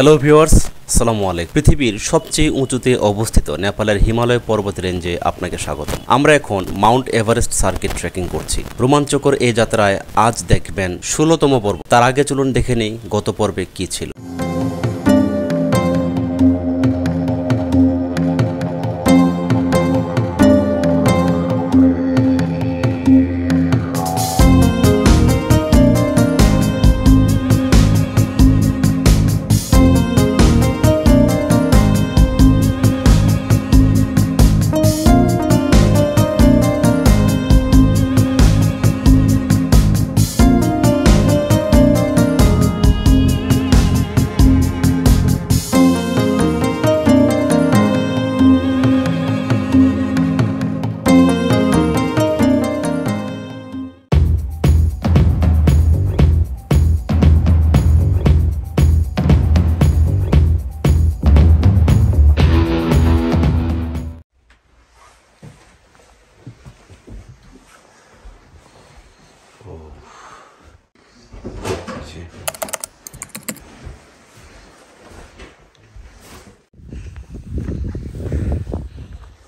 Hello viewers সালামু আলাইকুম পৃথিবীর সবচেয়ে উঁচুতে অবস্থিত নেপালের হিমালয় পর্বত রেঞ্জে আপনাকে স্বাগত আমরা এখন মাউন্ট এভারেস্ট সার্কিট ট্রেকিং করছি। রোমাঞ্চকর এই যাত্রায় আজ দেখবেন ষোলোতম পর্ব। তার আগে চলুন দেখে নেই গত পর্বে কী ছিল।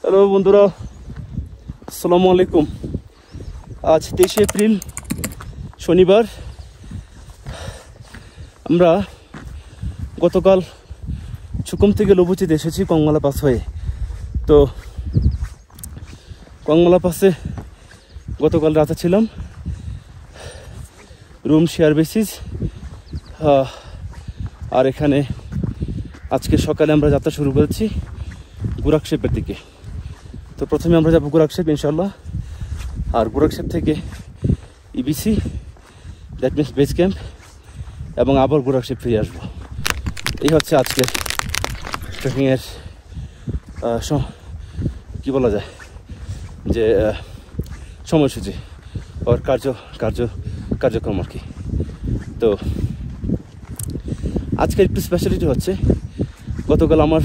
হ্যালো বন্ধুরা। আসসালামু আলাইকুম। আজ তেইশে এপ্রিল, শনিবার। আমরা গতকাল ছুকুম থেকে লবুচিতে এসেছি কঙ্গলা পাস হয়ে। তো কঙ্গলা পাসে গতকাল রাতে ছিলাম। রুম শেয়ার বেসিস আর এখানে আজকে সকালে আমরা যাত্রা শুরু করেছি গুরাকশেপের দিকে। তো প্রথমে আমরা যাব গুরাকশেপ ইনশাল্লাহ আর গুরাকশেপ থেকে EBC that means base camp এবং আবার গুরাকশেপ ফিরে আসব। এই হচ্ছে আজকের ট্রেকিংয়ের কী বলা যায়? যে সময়সূচি ওর কার্য কার্য কার্যক্রম আর কি। তো আজকের একটু স্পেশালিটি হচ্ছে, গতকাল আমার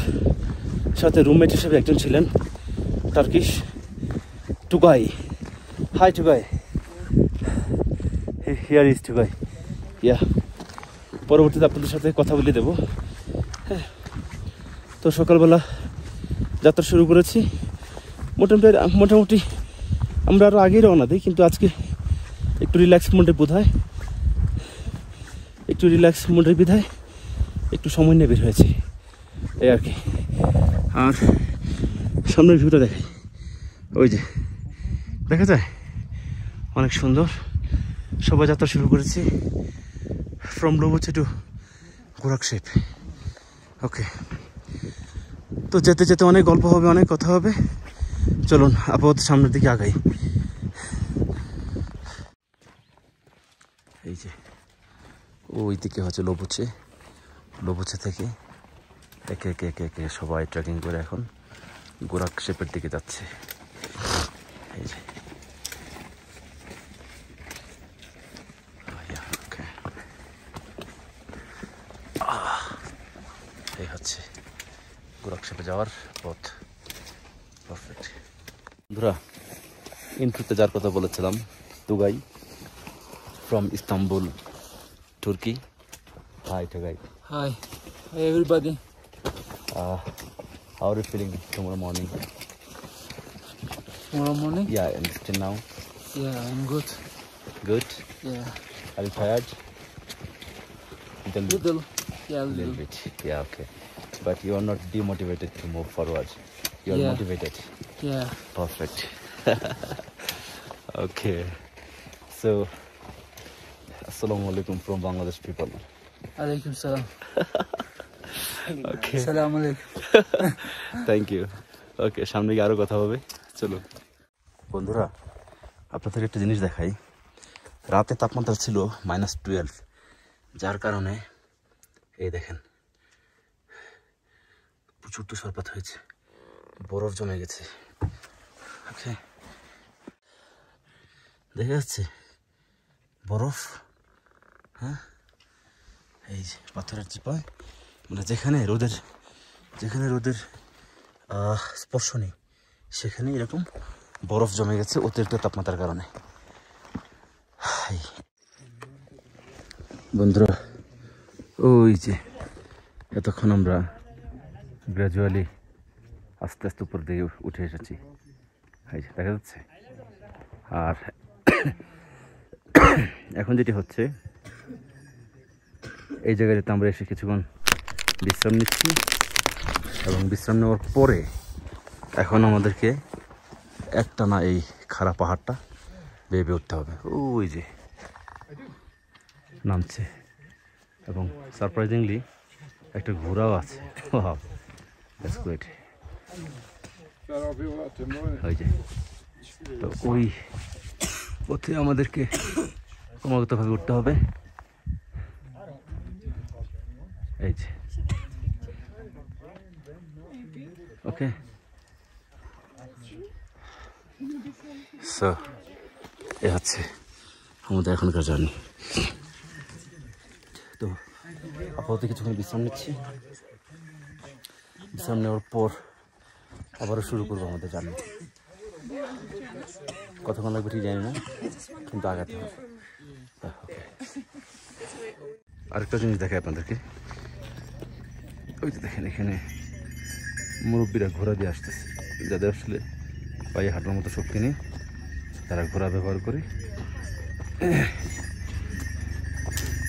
সাথে রুমমেট হিসেবে একজন ছিলেন Turkish Tugay. Hi Tugay. Here is Tugay. Yeah পরবর্তীতে আপনাদের সাথে কথা বলে দেবো। হ্যাঁ তো সকালবেলা যাত্রা শুরু করেছি। মোটামুটি মোটামুটি আমরা আরও আগেই রওনা দিই, কিন্তু আজকে একটু রিল্যাক্স মোডে বোধ হয়। একটু রিল্যাক্স মোডের বিধায় একটু সময় নিয়ে বের হয়েছে। এই আর কি। আর সামনের ভিউটা দেখাই। ওই যে, দেখা যায়? অনেক সুন্দর। সবাই যাত্রা শুরু করেছি। From Lobuche to Gorakshep okay তো যেতে যেতে অনেক গল্প হবে, অনেক কথা হবে। চলুন, আপাতত সামনের দিকে আগাই। এই যে ওই দিকে হচ্ছে লোবুচে লোবুচে থেকে একে একে একে একে সবাই ট্রেকিং করে এখন গোরাক শেপের দিকে যাচ্ছে। এই যে. এই হচ্ছে গোরাক শেপে যাওয়ার পথ। পারফেক্ট বন্ধুরা ইন্ট্রুতে যার কথা বলেছিলাম Tugay from Istanbul, Turkey. Hi, Tagay. Hi. Hi, everybody. Uh, how are you feeling tomorrow morning? Tomorrow morning? Yeah, and still now? Yeah, I'm good. Good? Yeah. Are you tired? Little, little. Yeah, little. little bit. Yeah, okay. But you are not demotivated to move forward. You are yeah. motivated. Yeah. Perfect. okay. So Assalamu alaikum from Bangladesh people. Alaikum salam. Okay. Salam alaikum. Thank you okay সামনে গিয়ে আরও কথা হবে চলো বন্ধুরা আপনাদের একটা জিনিস দেখাই রাতে তাপমাত্রা ছিল মাইনাস টুয়েলভ যার কারণে এই দেখেন প্রচুর তুষারপাত হয়েছে বরফ জমে গেছে ওকে দেখা যাচ্ছে বরফ হ্যাঁ? এই যে পাথরের চিপায় মানে যেখানে রোদের যেখানে রোদের স্পর্শ নেই সেখানে এরকম বরফ জমে গেছে অতিরিক্ত তাপমাত্রার কারণে। বন্ধুরা, ওই যে এতক্ষণ আমরা গ্র্যাজুয়ালি আস্তে আস্তে উপর দিকে উঠে এসেছি। এই যে দেখা যাচ্ছে? আর এখন যেটি হচ্ছে এই জায়গাটাতে আমরা এসে কিছুক্ষণ বিশ্রাম নিচ্ছি এবং বিশ্রাম নেওয়ার পরে এখন আমাদেরকে একটানা এই খাড়া পাহাড়টা বেয়ে উঠতে হবে। ওই যে নামছে এবং সারপ্রাইজিংলি একটা ঘোড়াও আছে. ওই যে, তো ওই পথে আমাদেরকে ক্রমাগতভাবে উঠতে হবে। এই যে। ওকে সো এ হচ্ছে আমাদের এখনকার জার্নি তো, আপাতত কিছুক্ষণ বিশ্রাম নিচ্ছি। বিশ্রাম নেওয়ার পর আবারও শুরু করব আমাদের জার্নি কতক্ষণ লাগবে ঠিক জানি না, কিন্তু আগাতে হবে। আরেকটা জিনিস দেখাই আপনাদেরকে। ওই যে দেখেন, এখানে মুরব্বীরা ঘোরা দিয়ে আসতেছে। যাদের আসলে পায়ে হাঁটার মতো শক্তি নেই, তারা ঘোরা ব্যবহার করে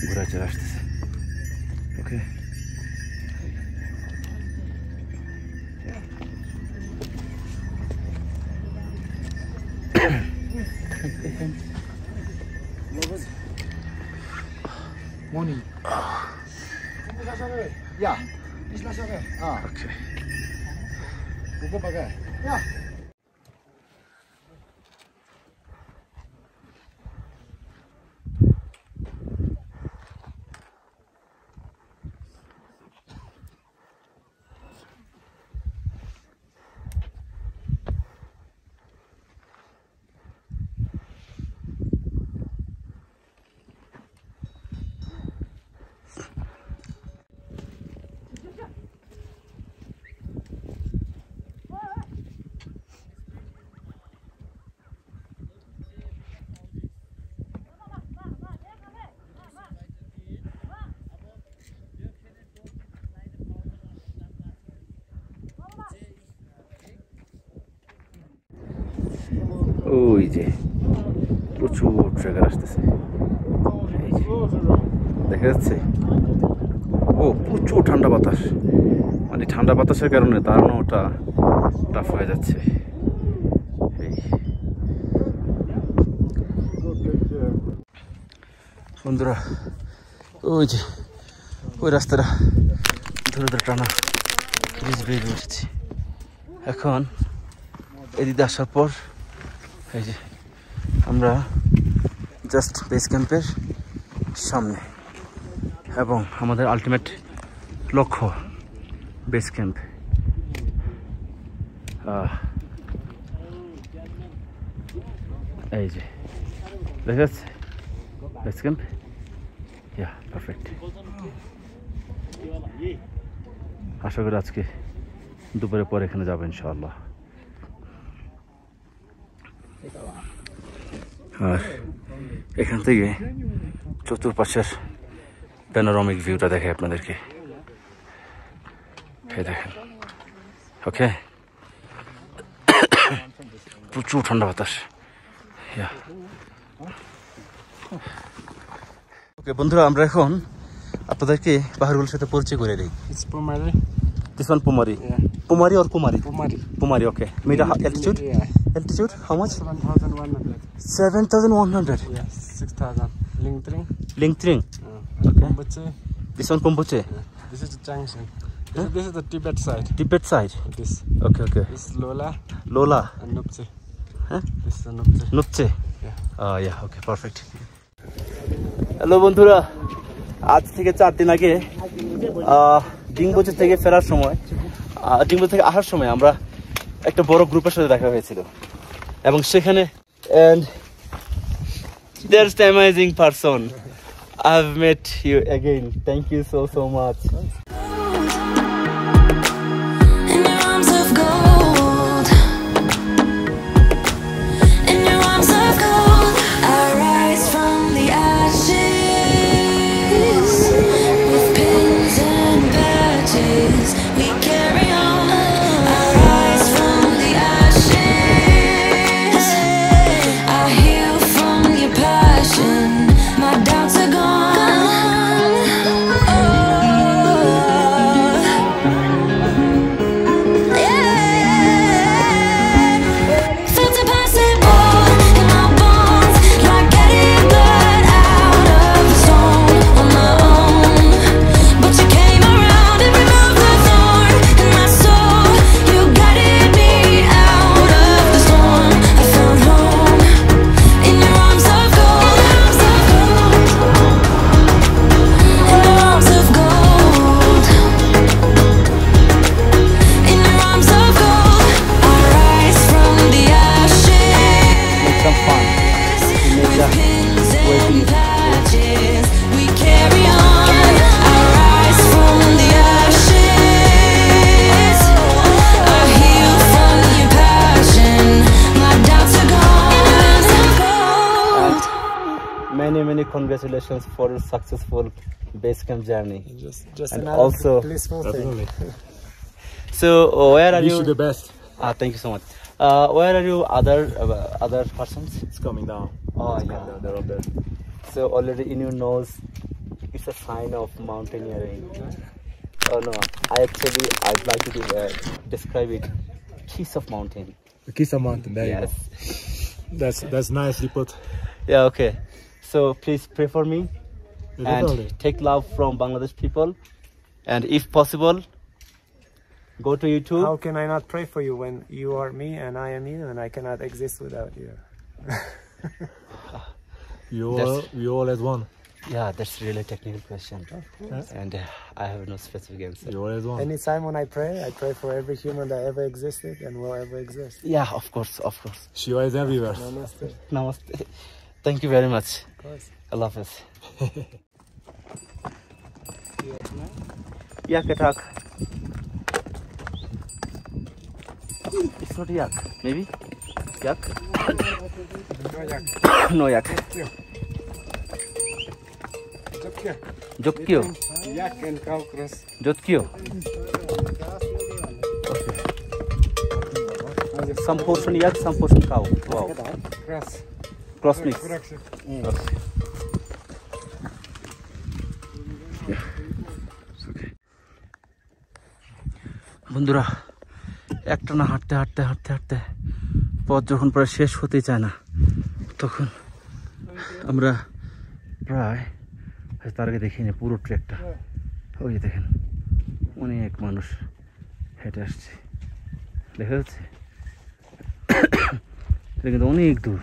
ঘোরা চলে আসতেছে। ওকে 五个八个呀。ওই যে প্রচুর ট্রেকার আসতেছে। দেখা যাচ্ছে? ও, প্রচুর ঠান্ডা বাতাস। মানে ঠান্ডা বাতাসের কারণে দাঁড়ানোটা টাফ হয়ে যাচ্ছে। বন্ধুরা, ওই যে, ওই রাস্তাটা ধরে ধরে টানা ব্রিজ বেরিয়ে উঠেছি এখন এদিকে আসার পর এই যে, আমরা জাস্ট বেস ক্যাম্পের সামনে এবং আমাদের আলটিমেট লক্ষ্য বেস ক্যাম্প এই যে দেখা বেস ক্যাম্প ইয়া পারফেক্ট আশা করি আজকে দুপুরে পর এখানে যাব ইনশাআল্লাহ। আর এখান থেকে চতুর্পাশের প্যানোরামিক ভিউটা দেখে আপনাদেরকে। দেখেন। ওকে প্রচুর ঠান্ডা বাতাস। ওকে বন্ধুরা, আমরা এখন আপনাদেরকে পাহাড়গুলোর সাথে পরিচয় করে দিই। It's Pomari. This one Pumori Yeah. Pumori or Kumari Pomari. Pumori okay মিটা altitude Yeah. Altitude how much 7,100. Seven thousand one hundred Yeah, 6,000. Lingtring. Lingtren Uh, Okay. Kombuche. This one Khumbutse Yeah. This is the junction. This, is, this is the Tibet side. Tibet side This. Okay okay This is Lola লোলা and Nupche. Huh? This is the Nupche. Nuptse Yeah. Yeah okay perfect hello বন্ধুরা আজ থেকে চার দিন আগে ডিম্বোচি থেকে ফেরার সময় ডিম্বো থেকে আসার সময় আমরা একটা বড় গ্রুপের সাথে দেখা হয়েছিল। এবং সেখানে and the person I have met you again thank you so so much base camp journey. Just, just And another also- blissful thing. So uh, where are Wish you? you the best. Ah, thank you so much. Uh, where are you? Other uh, other persons? It's coming down. Oh It's yeah. coming down. They're up there. So already in your nose, it's a sign of mountaineering. Oh no, I actually I'd like to uh, describe it. Kiss of mountain. The of Mountain. There yes. you go. That's that's nicely put. Yeah. Okay. So please pray for me Definitely. And take love from Bangladesh people, and if possible, go to YouTube. How can I not pray for you when you are me and I am you and I cannot exist without you? You all, That's- you all as one. Yeah, that's really a technical question, and uh, I have no specific answer. You all as one. Anytime when I pray, I pray for every human that ever existed and will ever exist. Yeah, of course, of course. Shiva is everywhere. Namaste. Namaste. Thank you very much. Of course. Allah Hafiz. yak attack. It's not yak. Maybe yak. no yak. Jotkyo. Yak and cow cross. Jotkyo. Okay. Some portion yak, some portion cow. Wow. Cross. Cross mix. বন্ধুরা একটা না হাঁটতে হাঁটতে হাঁটতে হাঁটতে পথ যখন প্রায় শেষ হতে চায় না, তখন আমরা প্রায় তার আগে দেখিনি পুরো ট্রেকটা। ওই যে দেখেন, অনেক মানুষ হেঁটে আসছে। দেখা যাচ্ছে? কিন্তু অনেক দূর।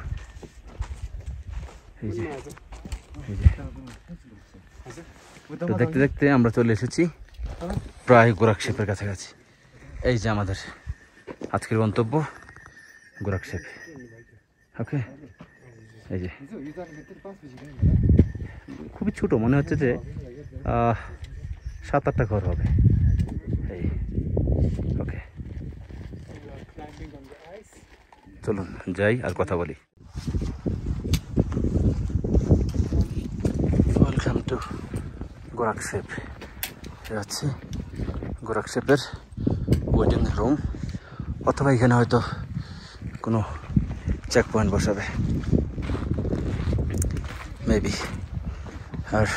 এই যে এই যে। দেখতে দেখতে আমরা চলে এসেছি প্রায় গোরাকশেপের কাছাকাছি। এই যে আমাদের আজকের গন্তব্য গোরাকশেপ ওকে এই যে। খুবই ছোট, মনে হচ্ছে যে সাত আটটা ঘর হবে। এই। ওকে চলুন, যাই আর কথা বলি। ওয়েলকাম টু গোরাকশেপ হচ্ছে গোরাকশেপের ওয়েটিং রুম অথবা এখানে হয়তো কোনো চেক পয়েন্ট বসাবে। মেবি আর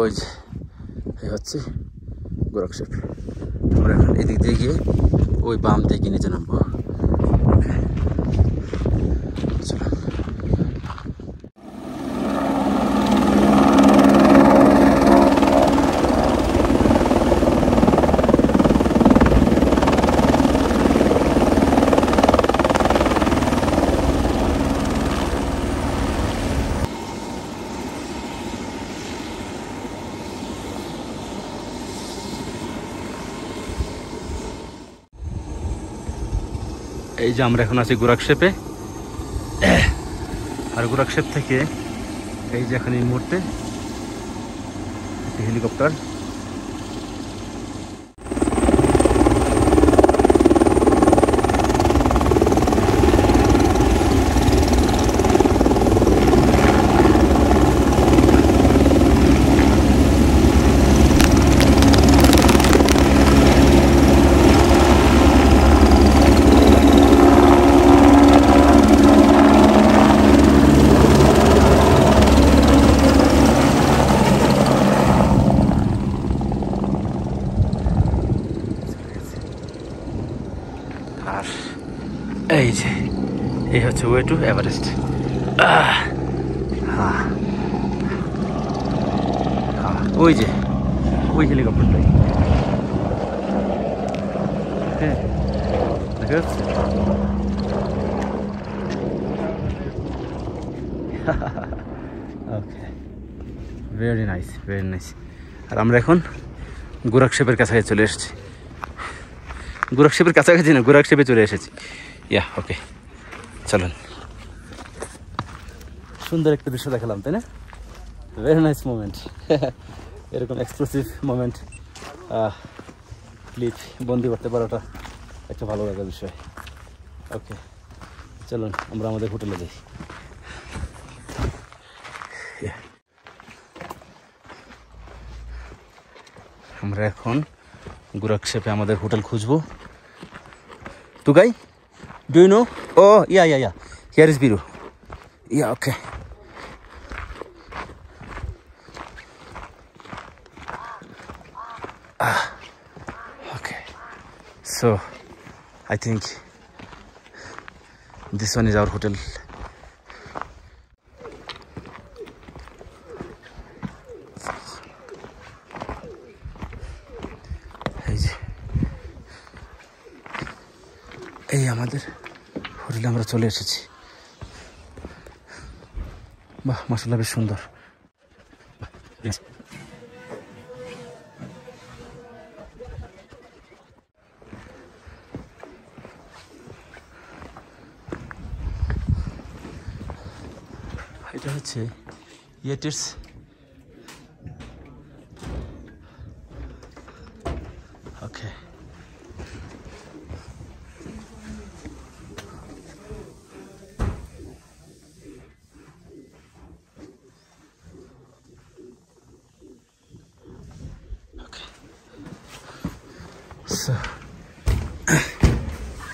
ওই যে, এই হচ্ছে গোরক্ষেপ। আমরা এখন এদিক দিয়ে গিয়ে ওই বাম গিয়ে নিচে নামবো। যে আমরা এখন আছি গোরাকশেপে আর গোরাকশেপ থেকে এই যে এখন এই মুহূর্তে একটি হেলিকপ্টার আর এই যে ওয়ে টু এভারেস্ট আহ, হ্যাঁ। হ্যাঁ, ওই যে ওই হেলিকপ্টারটাই হ্যাঁ দেখা যাচ্ছে। Okay very nice very nice আর আমরা এখন গোরাকশেপের কাছাকাছি চলে এসেছি। গোরক্ষেপের কাছাকাছি না গোরক্ষেপে চলে এসেছি। ইয়া ওকে চলুন। সুন্দর একটি দৃশ্য দেখালাম তাই না? ভেরি নাইস মোমেন্ট এরকম এক্সক্লুসিভ মোমেন্ট ক্লিপ বন্দি করতে পারাটা একটা ভালো লাগার বিষয়। ওকে চলুন আমরা আমাদের হোটেলে যাই। আমরা এখন গুরাক্ষেপে আমাদের হোটেল খুঁজবো। Tugay no O yeah yeah yeah here is Biru yeah okay Okay. So I think this one is our hotel. এই যে এই আমাদের হোটেলে আমরা চলে এসেছি। বাহ মশলা বেশ সুন্দর। এটা হচ্ছে ইয়েটিস ওকে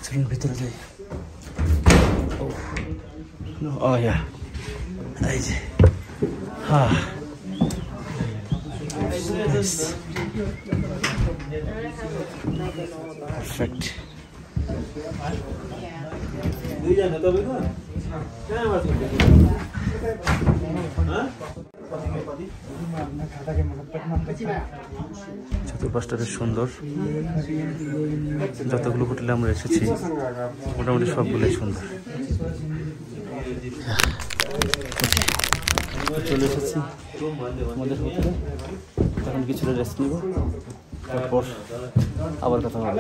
চলুন ভিতরে যাই ও ও ইয়া এই যে হ্যাঁ পারফেক্ট চতুর্পাশটা বেশ সুন্দর। যতগুলো হোটেলে আমরা এসেছি, মোটামুটি সবগুলোই সুন্দর। চলে এসেছি আমাদের হোটেলে। এখন কিছুটা রেস্ট নিব, তারপর আবার কথা হবে।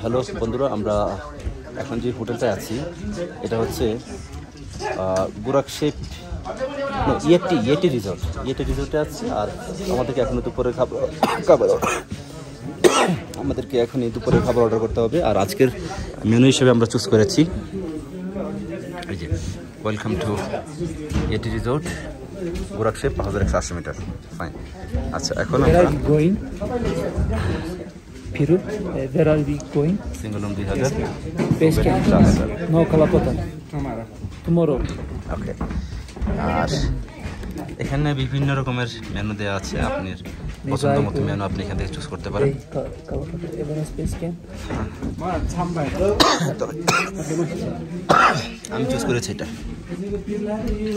হ্যালো বন্ধুরা, আমরা এখন যে হোটেলটায় আছি, এটা হচ্ছে বুরাক শেপ ইয়েটি ইয়েটি রিসর্ট ইয়েটি রিসর্টে আছি, আর আমাদেরকে এখন দুপুরে খাবার খাবার আমাদেরকে এখন এই দুপুরে খাবার অর্ডার করতে হবে আর আজকের মেনু হিসেবে আমরা চুজ করেছি এই যে ওয়েলকাম টু এটি রিসোর্ট গোরাকশেপ হাজার একশো আশি মিটার ফাইন আচ্ছা এখন where are we going? Base camp. No, Kalapatan. Tomorrow. ওকে আর এখানে বিভিন্ন রকমের মেনু দেওয়া আছে আপনি পছন্দ মতো মেনু আপনি এখান থেকে চুজ করতে পারেন. আমি চুজ করেছি এটা।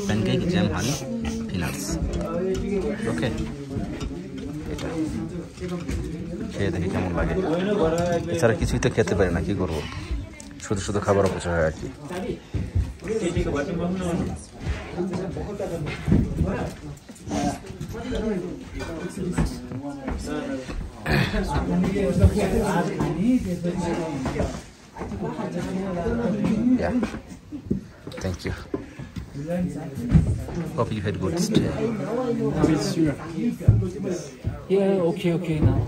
Pancake jam honey peanuts okay এটা। খেয়ে দেখি কেমন লাগে। এছাড়া কিছুই তো খেতে পারি না কি করব? শুধু শুধু খাবার অপচয় হয় আর কি। Yeah. Thank you. Hope you had good stay. Yeah, okay, okay now.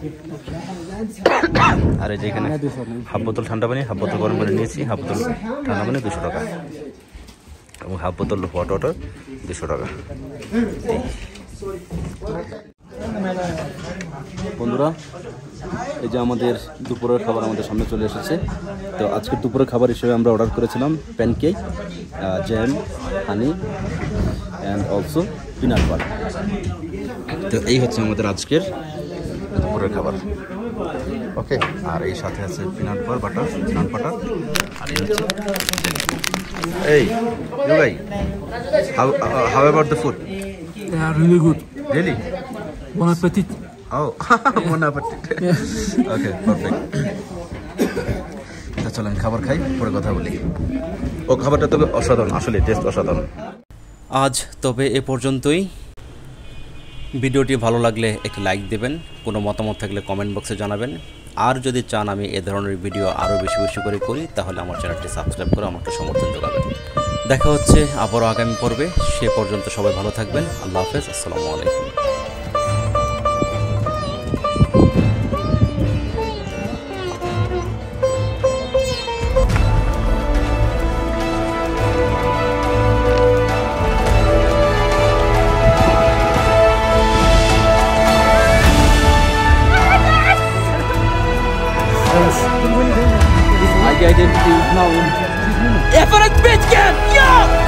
আর এই হাফ বোতল ঠান্ডা পানি হাফ বোতল গরম পানি নিয়েছি হাফ বোতল ঠান্ডা পানি দুশো টাকা এবং হাফ বোতল হট ওয়াটার দুশো টাকা। বন্ধুরা, এই যে আমাদের দুপুরের খাবার আমাদের সামনে চলে এসেছে। তো আজকের দুপুরের খাবার হিসেবে আমরা অর্ডার করেছিলাম pancake jam honey and also peanut butter তো এই হচ্ছে আমাদের আজকের দুপুরের খাবার। ওকে আর এই সাথে আছে peanut butter butter peanut butter আর এই হচ্ছে jelly। এই ভাই how how about the food They are really good. Really Bon appetit. Oh, bon appetit. okay, perfect. তা চলেন খাবার খাই পরে কথা বলি ও খাবারটা তবে অসাধারণ আসলে টেস্ট অসাধারণ আজ তবে এ পর্যন্তই ভিডিওটি ভালো লাগলে একটি লাইক দেবেন কোনো মতামত থাকলে কমেন্ট বক্সে জানাবেন আর যদি চান আমি এ ধরনের ভিডিও আরও বেশি বেশি করে করি, তাহলে আমার চ্যানেলটি সাবস্ক্রাইব করে আমাকে সমর্থন যোগাবেন দেখা হচ্ছে আবারও আগামী পর্বে। সে পর্যন্ত সবাই ভালো থাকবেন। আল্লাহ হাফেজ। আসসালামু আলাইকুম। Nou, een van! Ja!